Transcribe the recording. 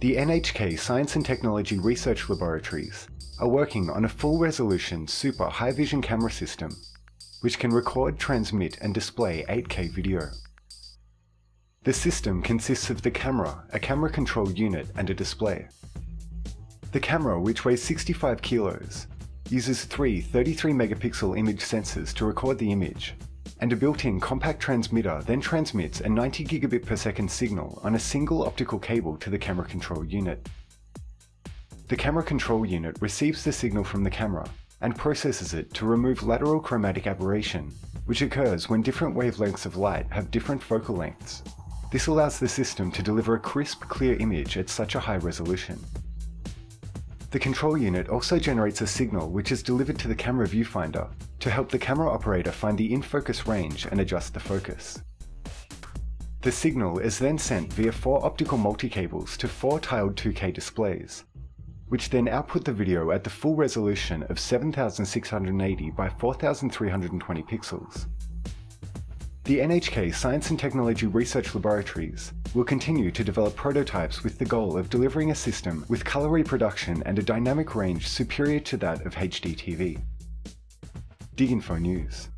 The NHK Science and Technology Research Laboratories are working on a full-resolution super high-vision camera system which can record, transmit and display 8K video. The system consists of the camera, a camera control unit and a display. The camera, which weighs 65 kilos, uses three 33 megapixel image sensors to record the image, and a built-in compact transmitter then transmits a 90 gigabit per second signal on a single optical cable to the camera control unit. The camera control unit receives the signal from the camera and processes it to remove lateral chromatic aberration, which occurs when different wavelengths of light have different focal lengths. This allows the system to deliver a crisp, clear image at such a high resolution. The control unit also generates a signal which is delivered to the camera viewfinder to help the camera operator find the in-focus range and adjust the focus. The signal is then sent via four optical multi-cables to four tiled 2K displays, which then output the video at the full resolution of 7680 by 4320 pixels. The NHK Science and Technology Research Laboratories will continue to develop prototypes with the goal of delivering a system with colour reproduction and a dynamic range superior to that of HDTV. DigInfo News